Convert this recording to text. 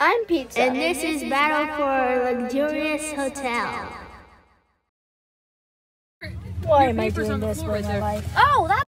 I'm Pizza. And this is Battle for a Luxurious Hotel. Why am I doing this for my life? Oh, that.